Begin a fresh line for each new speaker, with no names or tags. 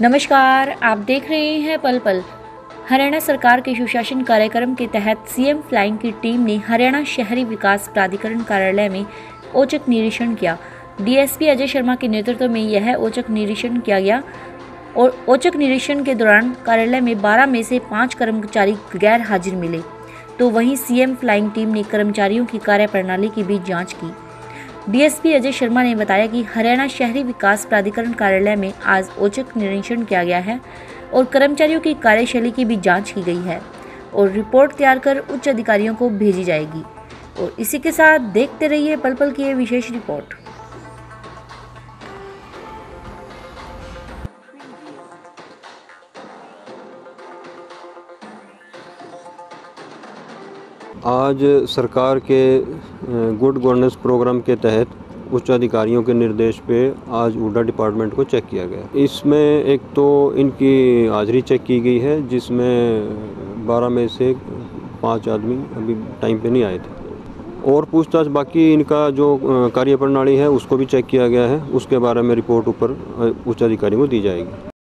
नमस्कार, आप देख रहे हैं पल पल। हरियाणा सरकार के सुशासन कार्यक्रम के तहत सीएम फ्लाइंग की टीम ने हरियाणा शहरी विकास प्राधिकरण कार्यालय में औचक निरीक्षण किया। डीएसपी अजय शर्मा के नेतृत्व में यह औचक निरीक्षण किया गया और औचक निरीक्षण के दौरान कार्यालय में 12 में से पाँच कर्मचारी गैर हाजिर मिले। तो वहीं सीएम फ्लाइंग टीम ने कर्मचारियों की कार्यप्रणाली की भी जाँच की। डीएसपी अजय शर्मा ने बताया कि हरियाणा शहरी विकास प्राधिकरण कार्यालय में आज औचक निरीक्षण किया गया है और कर्मचारियों की कार्यशैली की भी जाँच की गई है और रिपोर्ट तैयार कर उच्च अधिकारियों को भेजी जाएगी। और इसी के साथ देखते रहिए पल पल की ये विशेष रिपोर्ट।
आज सरकार के गुड गवर्नेंस प्रोग्राम के तहत उच्च अधिकारियों के निर्देश पे आज ऊडा डिपार्टमेंट को चेक किया गया। इसमें एक तो इनकी हाजिरी चेक की गई है, जिसमें 12 में से पाँच आदमी अभी टाइम पे नहीं आए थे। और पूछताछ बाकी इनका जो कार्य प्रणाली है, उसको भी चेक किया गया है। उसके बारे में रिपोर्ट ऊपर उच्च अधिकारियों को दी जाएगी।